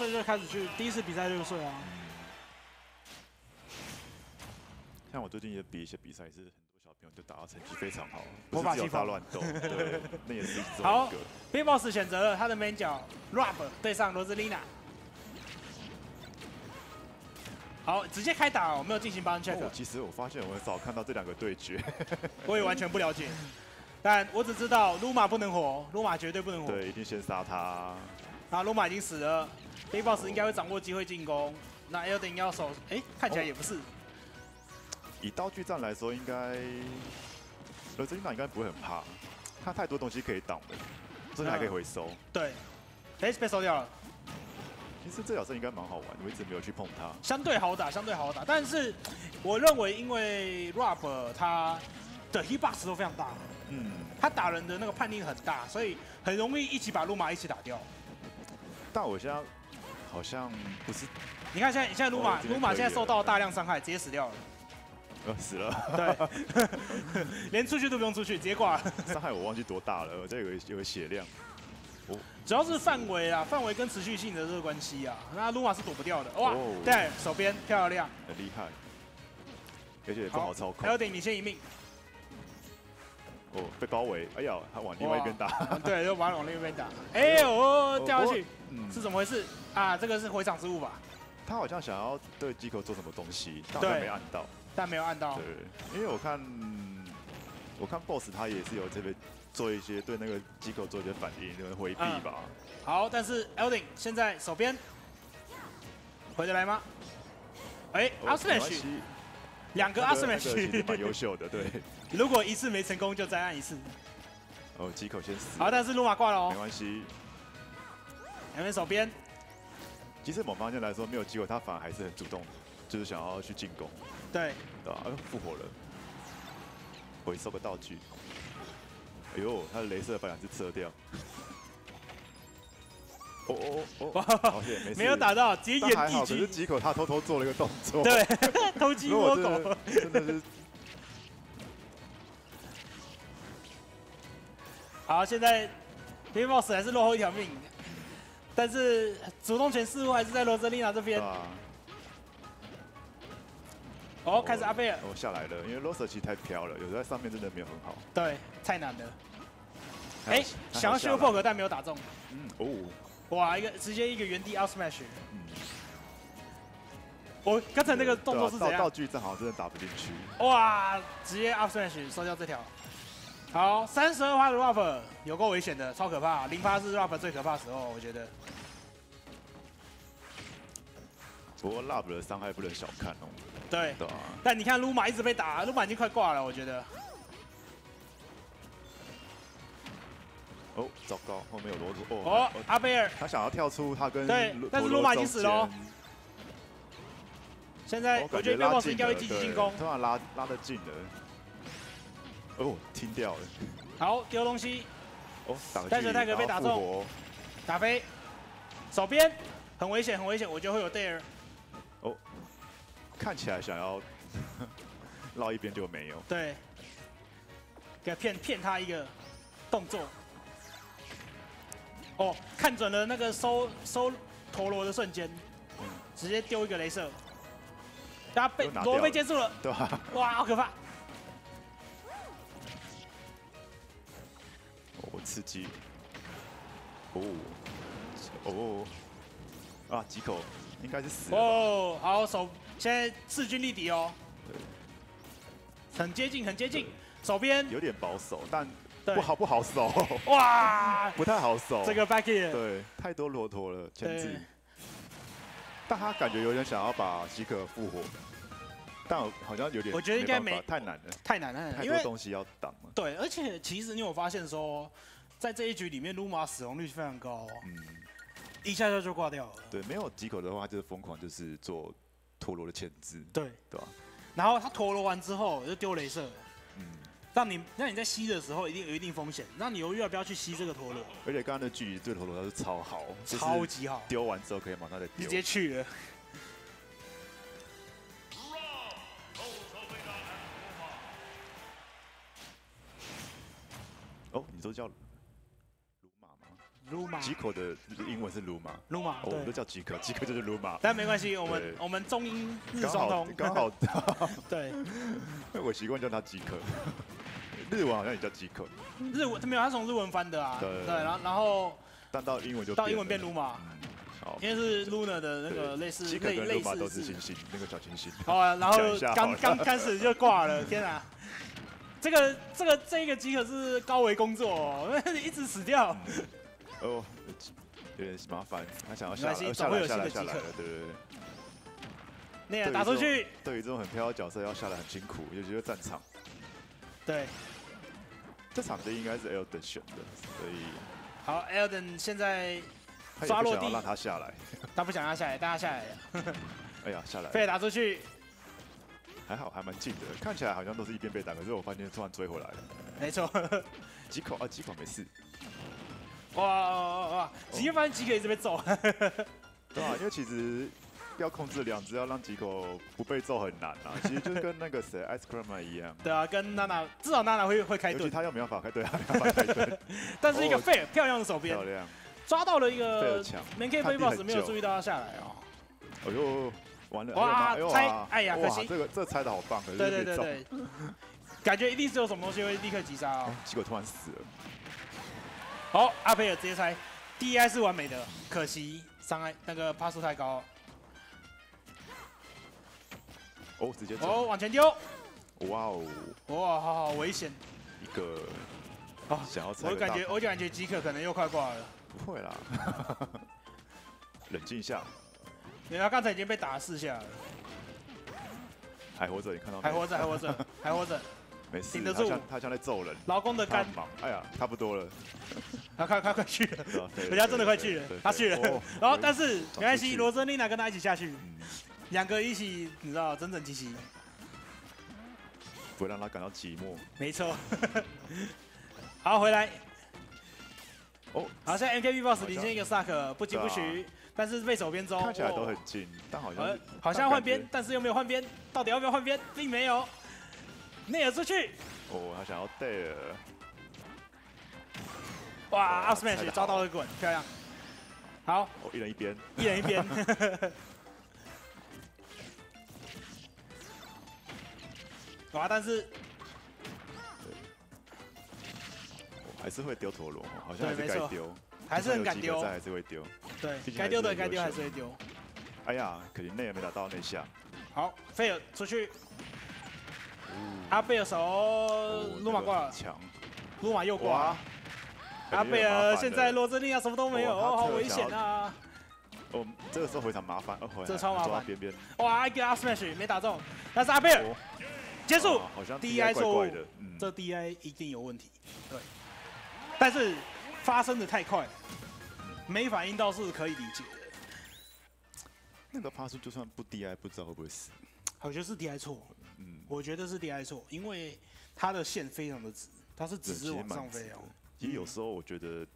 岁就开始去第一次比赛六岁啊。像我最近也比一些比赛，是很多小朋友就打到成绩非常好，魔不是只有法气泡大乱斗，对，那也是好 b Boss 选择了他的 main 角 Rob 对上罗兹丽娜。好，直接开打哦，没有进行 bound check，、哦，其实我发现我很少看到这两个对决，我也完全不了解。但我只知道鲁马不能活，鲁马绝对不能活。对，一定先杀他。然后鲁马已经死了 b Boss 应该会掌握机会进攻。那 Elden 要守，哎，看起来也不是。以道具战来说，应该罗泽丽娜应该不会很怕，他太多东西可以挡的，这且还可以回收。对，哎，被收掉了。其实这角色应该蛮好玩的，我一直没有去碰它。相对好打，相对好打。但是我认为，因为 Rap 他的 hitbox 都非常大，嗯，他打人的那个判定很大，所以很容易一起把路马一起打掉。但我现在好像不是你看现在，现在鲁马哦这边鲁马现在受到大量伤害，直接死掉了。呃死了，对，连出去都不用出去，直接挂了。伤害我忘记多大了，我这有有个血量。主要是范围啊，范围跟持续性的这个关系啊。那鲁马是躲不掉的，哇哦，对，手边漂亮。很厉害，而且也不好操控。还有点你先一命。哦，被包围，哎呀，他往另外一边打。对，就往往另一边打。哎呦，哦掉下去，嗯是怎么回事啊？这个是回场之物吧？他好像想要对机构做什么东西，但没按到。但没有按到。对，因为我看我看 BOSS 他也是有这边做一些对那个机构做一些反应，就是回避吧。好，但是 Elding 现在手边回得来吗？哎，阿斯没关 Smash 两个阿斯那个那个其实蛮优秀的，对。如果一次没成功就再按一次。哦，机口先死。好，但是路马挂了哦没哦，关系。两边手边其实某方面来说，没有机会，他反而还是很主动，就是想要去进攻，对，对吧？哎呦，复活了，回收个道具。哎呦，他的镭射把两只撤掉。哦哦哦哦，好险，没。没有打到，直接演地狙，可是几口他偷偷做了一个动作。对，偷鸡摸狗果真。的是好，现在 b Boss 还是落后一条命，但是主动权似乎还是在罗泽丽娜这边。啊，哦，开始阿贝尔，我下来了，因为 Loser 其实太飘了，有时候在上面真的没有很好。对，太难了。哎，想要修破格但没有打中，嗯哦，哇，一个直接一个原地 out smash。嗯，我刚才那个动作是怎样道？具正好真的打不进去。哇，直接 out smash 收掉这条。好，三十二发的 Ruff 有够危险的，超可怕。零发是 Ruff 最可怕的时候，我觉得。不过 Ruff 的伤害不能小看哦，对，对啊，但你看鲁马一直被打，鲁马已经快挂了，我觉得。哦，糟糕，后面有罗子哦哦，阿贝尔他想要跳出他跟对但是罗马已经死了哦现在我觉得 b 拉 boss 近应该会积极进攻。突然拉拉得近了，哦，听掉了，好，丢东西，哦，打个但是泰格被打中。打飞，手边。很危险，很危险，我觉得会有 dare。看起来想要 绕一边就没有，对，给他骗骗他一个动作。哦，看准了那个收收陀螺的瞬间，嗯，直接丢一个镭射，他被又拿螺被接住了，对吧？哇，好可怕！刺激，哦，哦，啊，几口？应该是死了吧，哦，好手，现在势均力敌哦，对，很接近，很接近，手边。有点保守，但对。不好不好守，哇，不太好守，这个 back in，对，太多骆驼了，牵对。制。但他感觉有点想要把吉可复活，但好像有点，我觉得应该没太难了，太难了，因为太多东西要挡了。对，而且其实你有发现说，在这一局里面，鲁马死亡率非常高哦，嗯，一下下就挂掉了。对，没有几口的话，就是疯狂就是做陀螺的牵制，对，对吧？然后他陀螺完之后就丢镭射，嗯，让你让你在吸的时候一定有一定风险，让你犹豫要不要去吸这个陀螺，而且刚刚的距离对陀螺它是超好，超级好，丢完之后可以马上再丢直。接去了。哦，你都叫？Luma 吉口的英文是 Luma，Luma 哦我们都，叫吉口，吉口就是 Luma。但没关系，我们我们中英日双通，刚好，对，我习惯叫他吉口。日文好像也叫吉口，日文没有，他从日文翻的啊，对。对，然后然后但到英文就到英文变了。Luma，嗯，好，因为是 Luna 的那个类似类类似都是星星，那个小星星。好啊，然后刚刚开始就挂了，天啊！这个这个这个吉可是高维工作、哦，一直死掉。哦，有点麻烦，他想要下没关系呃下来下来下来了，对对对。那个打出去，对于这种很飘的角色要下来很辛苦，尤其是战场。对，这场的应该是 Elden 选的，所以好，Elden 现在抓落地不想要让他下来。他不想要下来，但他下来了，哎呀，下来飞打出去，还好，还蛮近的，看起来好像都是一边被打，可是我发现突然追回来了。没错。几口啊，几口没事，哇哇哇哇！吉克发现吉克一直被揍，对啊，因为其实要控制两只，要让几口不被揍很难啊。其实就跟那个谁 Ice Cream 一样，对啊，跟娜娜至少娜娜会会开尤其盾，他又没办法开，对啊，没办法开盾，但是一个 fair 漂亮的手边漂亮。抓到了一个强 Man K 看 Play 地很 Boss 没有注意到他下来哦。哎呦，完了！哇哎呦猜哎呀可惜哇这个这猜的好棒，可是对对对对，感觉一定是有什么东西会立刻击杀哦哎。结果突然死了。好，阿佩尔直接猜，DI 是完美的，可惜伤害那个帕数太高。哦，直接中哦，往前丢，哇哦，哇，好好危险。一个啊想要猜我感觉我感觉吉可可能又快挂了，不会啦，冷静一下，因为他刚才已经被打了四下了，还活着，你看到没？还活着，还活着，还活着。没事，顶得住。他像在揍人，老公的肝。哎呀，差不多了，他快快快去了，人家真的快去了他去了。哦。然 后但是没关系，去。罗珍丽娜跟他一起下去，嗯，两个一起，你知道整整齐齐，不会让他感到寂寞。没错。好，回来。哦，好，现在 MKB Boss 领先一个 Suck，不疾不徐，但是被手边中，看起来都哦很近，但好像好像换边但是又没有换边，到底要不要换边，并没有。内尔出去，哦，他想要带了，哇，阿猜得 Smash 抓到了滚，漂亮。好，哦，一人一边，一人一边。哇，但是哦还是会丢陀螺，好像还是该丢，还是很敢丢还是会丢。对该丢的该丢还是会丢。哎呀，可惜内也没打到那下。好，菲尔出去，哦阿贝尔手哦鲁马挂了强，鲁马又挂哇了。！阿贝尔现在罗珍利亚什么都没有，哦好危险啊！哦，这个时候非常麻烦，哦，回这超麻烦。边边，哇，一个阿 smash 没打中，但是阿贝尔哦。结束。哇，好像 DI 错这 DI 一定有问题。对，但是发生的太快，没反应到是可以理解。的。那个帕数就算不 DI，不知道会不会死。我觉得是 DI 错，嗯，我觉得是 DI 错，因为它的线非常的直，它是直直往上的飞哦。其实有时候我觉得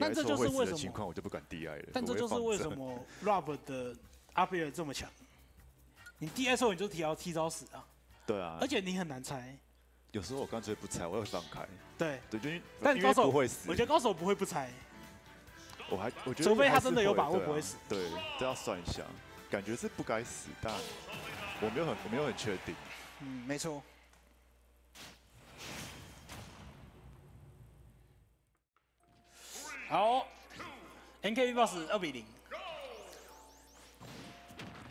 但 DI 这就是为什么的情况，我就不敢 DI 了。但这就是为什么 Rob 的阿贝尔这么强。你 DI 错你就提要提早死啊，对啊而，且你很难猜。有时候我干脆不猜，我会放开。对，对，就因为但高手不会死，我觉得高手不会不猜。我还我觉得除非他真的有把握不会死对，这要算一下，感觉是不该死，但我没有很我没有很确定。嗯，没错。好，NKB Boss 二比零。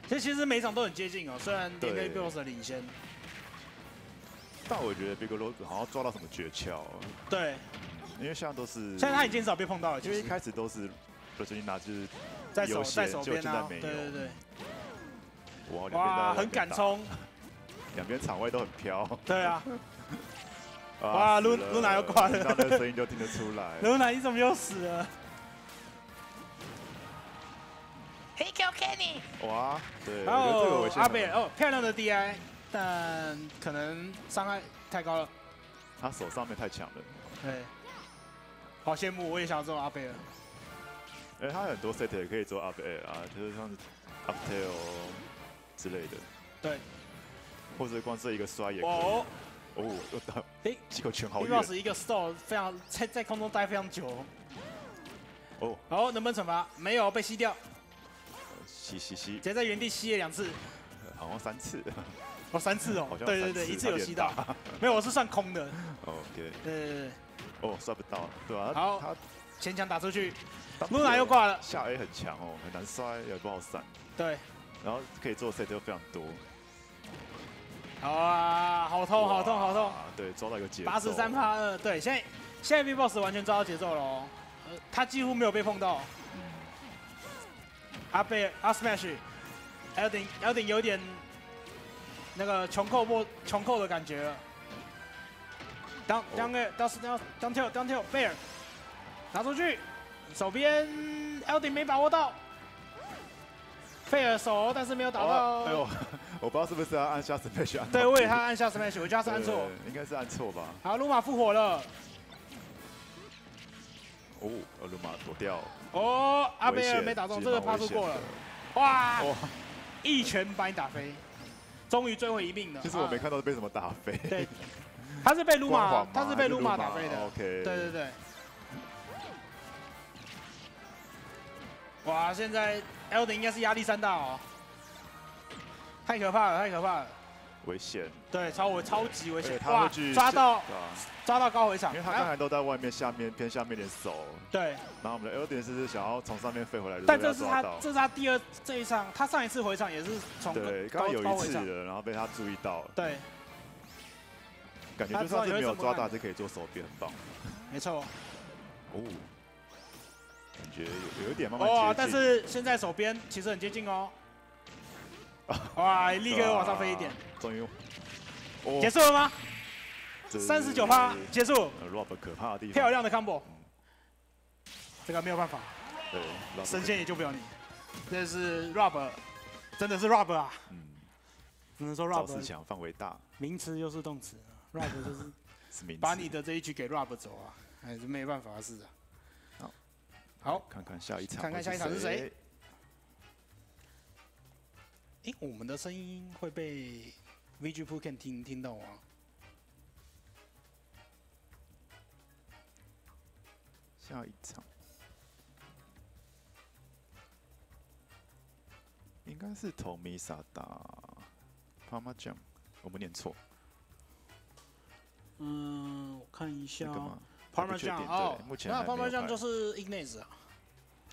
这其实每场都很接近哦，虽然 NKB Boss 的领先。但我觉得 Big Rose 好像抓到什么诀窍哦，对，因为现在都是现在他已经少被碰到了，因为一开始都是罗吉娜就是在手在手边啊，对有。对对，哇，哇，很敢，冲，两边场位都很飘。对啊，啊哇露露娜又挂了他的声音就听得出来。露娜你怎么又死了？哇，对，然我觉得这个后危险很阿贝尔哦，漂亮的 DI，但可能伤害太高了，他手上面太强了，对，好羡慕，我也想要这种阿贝尔。哎，他很多 set 也可以做 up air 啊，就是像是 up tail 之类的，对，或者光是一个摔也可以。哦，哦，又到，诶几口拳好远。O。s 一个 stall 非常在在空中待非常久，哦，好，能不能惩罚？没有，被吸掉，吸吸吸。直，接在原地吸了两次，好像三次。哦，三次哦好，像对对对，一次有吸到，没有，我是算空的，OK，对对对，哦，算不到，对吧、好他。前墙打出去，露娜又挂了，下 A 很强哦，很难摔，也不好闪，对，然后可以做 set 又非常多。好啊，好痛好痛好痛，哇！对，抓到一个节奏。八十三帕二，对，现在现在 B boss 完全抓到节奏了哦，呃，他几乎没有被碰到，嗯阿贝尔阿 smash。Eldin Eldin 有点那个穷寇莫穷寇的感觉了。当当个当是当当跳当跳贝尔拿出去，手边 Eldin 没把握到，贝尔手但是没有打到。哦哎呦，我不知道是不是要按下 smash 对，我以为他按下 smash，我觉得他是按错。对应该是按错吧？好，鲁马复活了。哦，呃鲁马躲掉，哦，阿贝尔没打中，其这个实蛮危险趴出过了。哇，哇！一拳把你打飞，终于追回一命了。其实我没啊看到被什么打飞。对，他是被鲁马他是被鲁马打飞的。OK。对对对。哇，现在 Elden 应该是压力山大哦，太可怕了，太可怕了。危险。对，超我超级危险。哇他抓到啊抓到高回场，因为他刚才都在外面下面偏下面点走，对，然后我们的 Elden 是想要从上面飞回来，但这是他这是他第二这一场，他上一次回场也是从对，高刚刚有一次了，然后被他注意到了，对，感觉就算是没有抓到，就可以做手臂，很棒。没错。哦，感觉有有一点慢慢哇，接近。但是现在手边其实很接近哦。哇，立刻往上飞一点，终于，哦。结束了吗？三十九趴结束，呃 Rob 可怕的地方，漂亮的 combo，这个没有办法，对神仙也救不了你。这是 Rob，真的是 Rob 啊，嗯，只能说 Rob 强范围大。名词又是动词，Rob 就是是。把你的这一局给 Rob 走啊，还是没办法的事啊。好，好，看看下一场，看看下一场是谁？诶，我们的声音会被 VG p o o k e n 听听到吗？下一场。应该是投米萨打帕玛酱，我们念错，嗯，我看一下。哦那个吗？p a r 还 m 不 e 确 s 定哦对，目前那还 p a r 没 m e 有 s 排就是 Ignace 啊，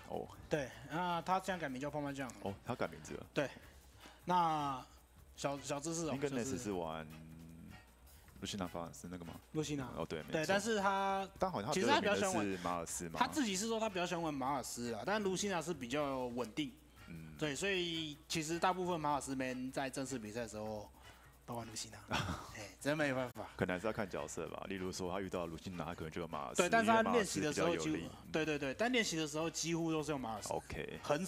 哦。对，那，他现在改名叫 p a r m e s 哦，他改名字了，那小小知识哦，应该就 n 是是玩露西娜法尔斯那个吗？露西娜，哦，对，没对，但是他但好像其实他比较喜欢玩马尔斯嘛，他自己是说他比较喜欢玩马尔斯啊，但露西娜是比较稳定，嗯，对，所以其实大部分马尔斯 man 在正式比赛的时候都玩卢西娜，哎，真没办法。可能还是要看角色吧。例如说他遇到卢西娜，他可能就有马尔斯，对，但是他练习的时候几乎，对对对，但练习的时候几乎都是用马尔斯，OK，很